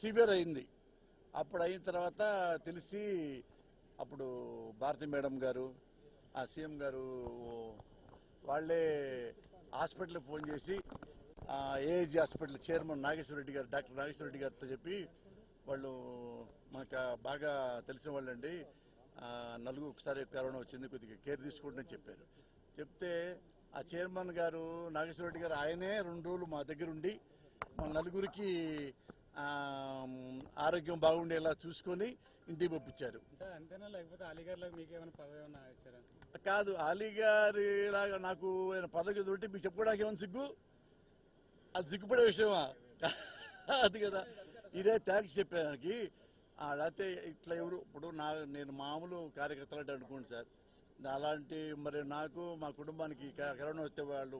Severe అయింది. అప్పుడు అయిన తర్వాత తెలిసి అప్పుడు భారతి మేడం గారు ఆ సీఎం గారు వాళ్ళే హాస్పిటల్కి ఫోన్ చేసి AIG hospital chairman Nageshwara Reddy గారు డాక్టర్ నాగేశ్వర రెడ్డి గారితో చెప్పి వాళ్ళు మనకు బాగా తెలిసిన వాళ్ళండి. నలుగురు ఒకసారి కరోనా వచ్చింది కొద్దిగా కేర్ తీసుకోండి అని చెప్పారు. చెప్తే ఆ చైర్మన్ గారు నాగేశ్వర రెడ్డి గారు ఆయనే రెండు రోజులు మా దగ్గర ఉండి మా నలుగురికి ఆరోగ్యం బాగుండేలా చూసుకొని ఇంటికి పంపించారు. కాదు అలీ గారి లాగా నాకు పదవి తోటి మీకు చెప్పుకోవడానికి ఏమైనా సిగ్గు? అది సిగ్గుపడే విషయమా? అది కదా. ఇదే థ్యాంక్స్ చెప్పడానికి అలాంటి ఇట్లా ఎవరు ఇప్పుడు నా నేను మామూలు కార్యకర్తలు అంటే అనుకోండి సార్. అలాంటి మరి నాకు మా కుటుంబానికి కరోనా వస్తే వాళ్ళు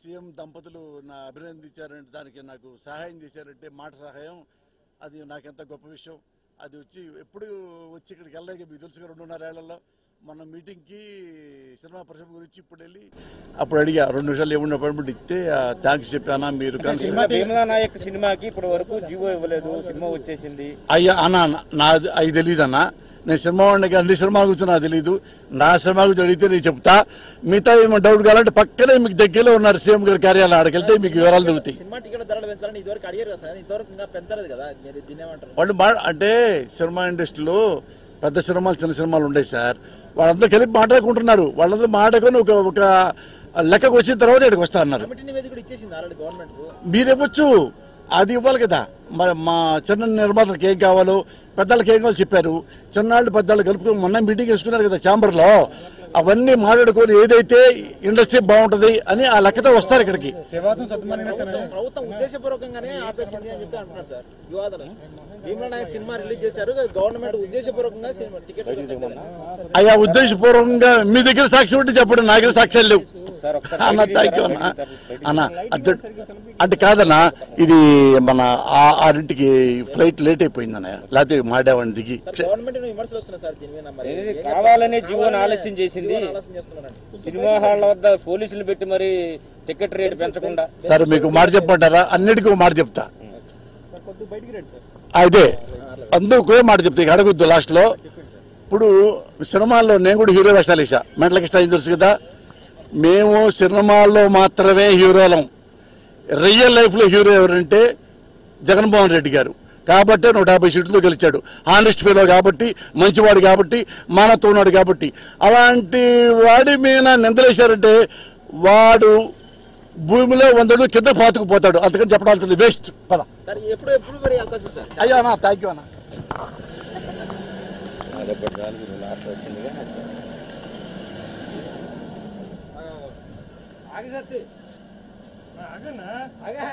సీఎం దంపతులు నా అభినందించారంటే దానికి నాకు సహాయం చేశారంటే మాట సహాయం అది నాకెంత గొప్ప విషయం. అది వచ్చి ఎప్పుడు వచ్చి ఇక్కడికి వెళ్ళలేక మీకు తెలుసుగా రెండున్నర ఏళ్ళలో. మన మీటింగ్కి సినిమా పరిశ్రమ గురించి ఇప్పుడు వెళ్ళి అప్పుడు అడిగా రెండు నిమిషాలు ఏమన్నా అపాయింట్మెంట్ ఇస్తే థ్యాంక్స్ చెప్పానా? మీరు నాయక్ సినిమాకి ఇప్పటి వరకు జీవో ఇవ్వలేదు సినిమా వచ్చేసింది. అయ్యా అన్న నా అవి తెలియదు అన్న. నేను సినిమా వాడికి అన్ని సినిమా గురించి నాకు తెలియదు నా సినిమా గురించి అడిగితే నేను చెప్తా. మిగతా ఏమైనా డౌట్ కావాలంటే పక్కనే మీకు దగ్గరలో ఉన్నారు సీఎం గారి కార్యాలయం ఆడికి వెళ్తే మీకు వివరాలు దొరుకుతాయి. వాళ్ళు అంటే సినిమా ఇండస్ట్రీలో పెద్ద సినిమాలు చిన్న సినిమాలు ఉంటాయి సార్. వాళ్ళందరూ కలిపి మాట్లాడుకుంటున్నారు. వాళ్ళందరూ మాట్లాడుకొని ఒక ఒక లెక్కకు వచ్చిన తర్వాత ఇక్కడికి వస్తా అన్నారు. కమిటీ నివేదిక కూడా ఇచ్చేసింది ఆల్రెడీ గవర్నమెంట్ మీరు ఇవ్వచ్చు అది ఇవ్వాలి కదా. మరి మా చిన్న నిర్మాతలకు ఏం కావాలో పెద్దలకు ఏం కావాలో చెప్పారు. చిన్నాళ్ళు పెద్దలు కలుపుకొని మొన్న మీటింగ్ వేసుకున్నారు కదా ఛాంబర్లో. అవన్నీ మాట్లాడుకొని ఏదైతే ఇండస్ట్రీ బాగుంటది అని ఆ లెక్కతో వస్తారు ఇక్కడికి. అయ్యా ఉద్దేశపూర్వకంగా మీ దగ్గర సాక్షి ఉంటే చెప్పండి నా దగ్గర సాక్ష్యాలు లేవు. అన్న థ్యాంక్ యూ? అన్న. అన్న అంటే అంటే కాదన్నా ఇది మన ఆ- ఆరింటికి ఫ్లైట్ లేట్ అయిపోయింది అన్నయ్య. లేకపోతే మాడేవాడిని దిగి. కావాలనే? జీవోని కావాలనే ఆలస్యం చేసింది. సినిమా హాళ్ళ వద్ద పోలీసులు పెట్టి మరి టికెట్ రేటు పెంచకుండా. సరే మీకు మాట చెప్పమంటారా? అన్నిటికీ మాట చెప్తా. అదే అందుకు మాట చెప్తా. ఇక అడగొద్దు లాస్ట్లో ఇప్పుడు సినిమాల్లో నేను కూడా హీరో వేషాలు వేసా మెంటలకి ఇష్టం తెలుసు కదా? మేము సినిమాల్లో మాత్రమే హీరోలం రియల్ లైఫ్లో హీరో ఎవరంటే జగన్మోహన్ రెడ్డి గారు. కాబట్టి నూట యాభై సీట్లతో గెలిచాడు. హానెస్ట్ ఫీలో కాబట్టి మంచివాడు కాబట్టి మానవత్వం ఉన్నాడు కాబట్టి. అలాంటి వాడి మీద నిందలేశారంటే వాడు భూమిలో వందడు కింద పాతుకుపోతాడు అందుకని చెప్పడాల్సింది వేస్ట్ పద. సార్ ఎప్పుడు ఎప్పుడు మరి అవకాశం సార్ అయ్యా అన్న థ్యాంక్ యూ అన్న. ఆగి సార్ ఆగన్నా ఆగా.